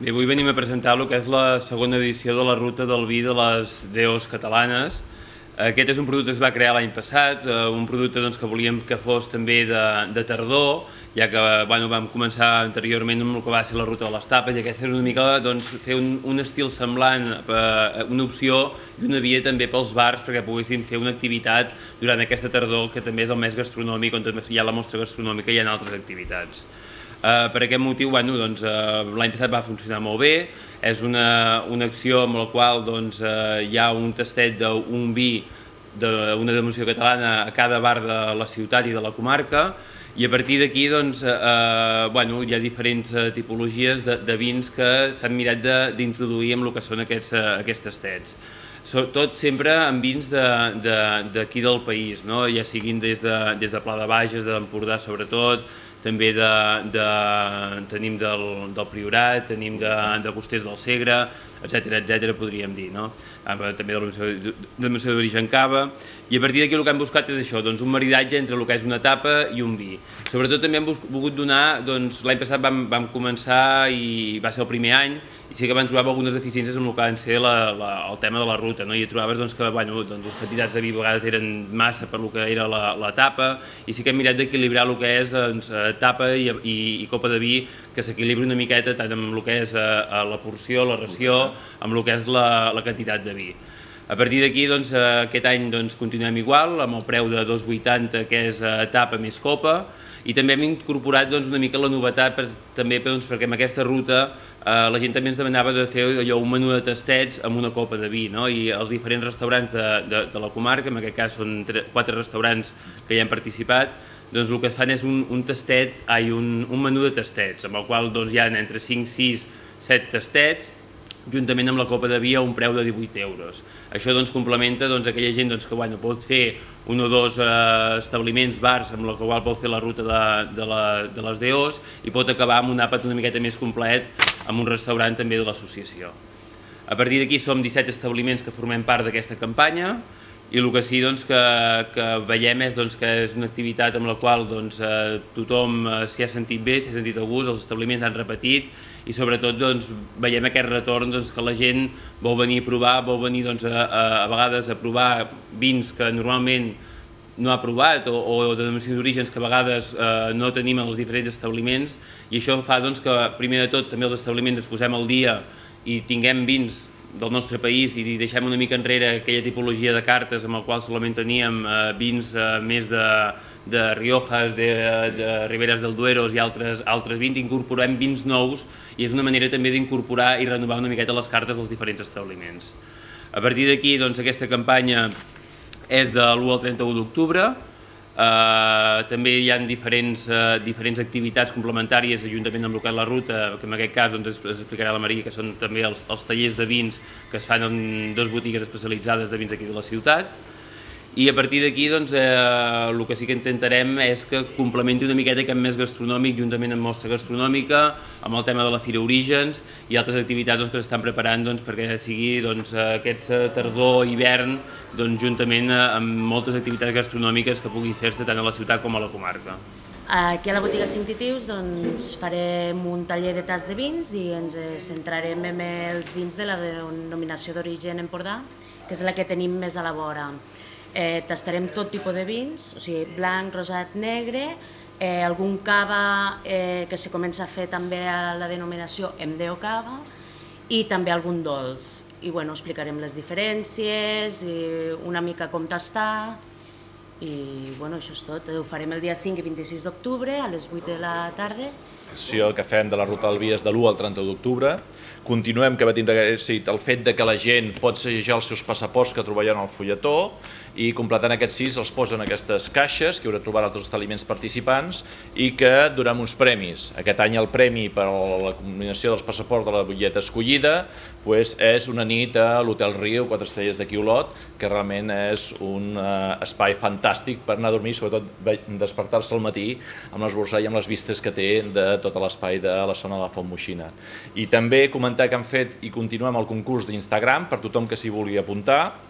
Bé, avui venim a presentar el que és la segona edició de la ruta del vi de les DOs catalanes. Aquest és un producte que es va crear l'any passat, eh, un producte doncs, que volíem que fos també de, de tardor, ja que bueno, vam començar anteriorment amb el que va ser la ruta de les tapes, i aquesta era una mica doncs, fer un, un estil semblant, eh, una opció i una via també pels bars perquè poguessin fer una activitat durant aquesta tardor, que també és el mes gastronòmic, on també hi ha la mostra gastronòmica i hi ha altres activitats. Uh, per aquest motiu, bueno, doncs, uh, l'any passat va funcionar molt bé, és una, una acció amb la qual doncs, uh, hi ha un tastet d'un vi d'una demostració catalana a cada bar de la ciutat i de la comarca, i a partir d'aquí doncs, eh, bueno, hi ha diferents tipologies de, de vins que s'han mirat d'introduir en el que són aquests, aquests tastets. Tot sempre amb vins d'aquí de, de, del país, no? ja siguin des de, des de Pla de Bages, de l'Empordà sobretot, també de, de, tenim del, del Priorat, tenim de, de Costers del Segre, etc etc podríem dir, no? Ah, també de la Museu d'Origen Cava, i a partir d'aquí el que hem buscat és això, doncs un maridatge entre el que és una tapa i un vi. Sobretot també hem volgut donar, doncs l'any passat vam, vam començar i va ser el primer any, i sí que vam trobar algunes deficiències amb el que van ser la, la, el tema de la ruta, no? i trobaves doncs, que bueno, doncs, les quantitats de vi a vegades eren massa per lo que era la, la tapa, i sí que hem mirat d'equilibrar el que és doncs, eh, tapa i, i, i copa de vi, que s'equilibri una miqueta tant amb el que és eh, la porció, la ració, amb el que és la, la quantitat de vi. A partir d'aquí, doncs, eh, aquest any doncs, continuem igual, amb el preu de 2,80, que és etapa més copa, i també hem incorporat doncs, una mica la novetat per, també doncs, perquè amb aquesta ruta eh, la gent també ens demanava de fer allò, un menú de tastets amb una copa de vi, no? i els diferents restaurants de, de, de la comarca, en aquest cas són quatre restaurants que hi han participat, doncs el que fan és un, un tastet, ai, un, un menú de tastets, amb el qual doncs, hi ha entre 5, 6, 7 tastets, juntament amb la copa de vi a un preu de 18 euros. Això doncs, complementa doncs, aquella gent doncs, que bueno, pot fer un o dos eh, establiments, bars, amb la qual pot fer la ruta de, de, la, de les DOs i pot acabar amb un àpat una miqueta més complet amb un restaurant també de l'associació. A partir d'aquí som 17 establiments que formem part d'aquesta campanya, i el que sí doncs, que, que veiem és doncs, que és una activitat amb la qual doncs, eh, tothom eh, s'hi ha sentit bé, s'hi ha sentit a gust, els establiments han repetit i sobretot doncs, veiem aquest retorn doncs, que la gent vol venir a provar, vol venir doncs, a, a, a vegades a provar vins que normalment no ha provat o, o de denominacions d'orígens que a vegades eh, no tenim als diferents establiments i això fa doncs, que primer de tot també els establiments ens posem al dia i tinguem vins del nostre país i deixem una mica enrere aquella tipologia de cartes amb el qual solament teníem eh, vins eh, més de, de Riojas, de, de Riberes del Dueros i altres, altres vins, incorporem vins nous i és una manera també d'incorporar i renovar una miqueta les cartes dels diferents establiments. A partir d'aquí, doncs, aquesta campanya és de l'1 al 31 d'octubre, Uh, també hi ha diferents, uh, diferents activitats complementàries juntament amb el que és la ruta, que en aquest cas doncs, ens explicarà la Maria, que són també els, els tallers de vins que es fan en dues botigues especialitzades de vins aquí de la ciutat i a partir d'aquí doncs, eh, el que sí que intentarem és que complementi una miqueta aquest mes gastronòmic juntament amb mostra gastronòmica, amb el tema de la Fira Orígens i altres activitats doncs, que s'estan preparant doncs, perquè sigui doncs, aquest tardor, hivern, doncs, juntament amb moltes activitats gastronòmiques que puguin fer-se tant a la ciutat com a la comarca. Aquí a la botiga Cinc Titius doncs, farem un taller de tas de vins i ens centrarem en els vins de la denominació d'origen Empordà, que és la que tenim més a la vora. Eh, tastarem tot tipus de vins, o sigui, blanc, rosat, negre, eh, algun cava eh, que se comença a fer també a la denominació MDO cava i també algun dolç. I bueno, explicarem les diferències, i una mica com tastar, i bueno, això és tot. Ho farem el dia 5 i 26 d'octubre a les 8 de la tarda. L'acció que fem de la ruta del vi és de l'1 al 30 d'octubre. Continuem que va tindre èxit el fet de que la gent pot segellar els seus passaports que trobaran al fulletó i completant aquests sis els posen aquestes caixes que haurà trobar altres aliments participants i que donem uns premis. Aquest any el premi per a la combinació dels passaports de la butlleta escollida pues, és una nit a l'Hotel Riu, quatre estrelles d'aquí Olot, que realment és un eh, espai fantàstic per anar a dormir, sobretot despertar-se al matí amb l'esborzar i amb les vistes que té de tot l'espai de la zona de la Font Moixina. I també comentar que han fet i continuem el concurs d'Instagram per tothom que s'hi vulgui apuntar,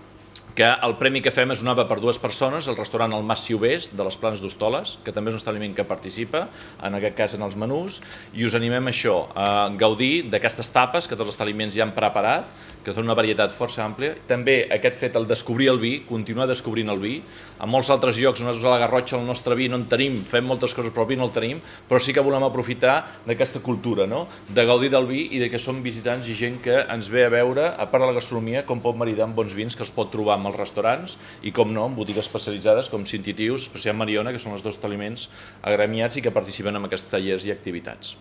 que el premi que fem és un àpat per dues persones, el restaurant El Mas Siubés, de les Planes d'Hostoles, que també és un establiment que participa, en aquest cas en els menús, i us animem a això, a gaudir d'aquestes tapes que tots els establiments ja han preparat, que tenen una varietat força àmplia. També aquest fet, el descobrir el vi, continuar descobrint el vi. En molts altres llocs, nosaltres a la Garrotxa, el nostre vi no en tenim, fem moltes coses però el vi no el tenim, però sí que volem aprofitar d'aquesta cultura, no? de gaudir del vi i de que som visitants i gent que ens ve a veure, a part de la gastronomia, com pot maridar amb bons vins que els pot trobar en els restaurants i, com no, en botigues especialitzades com Cintitius, especialment Mariona, que són els dos aliments agremiats i que participen en aquests tallers i activitats.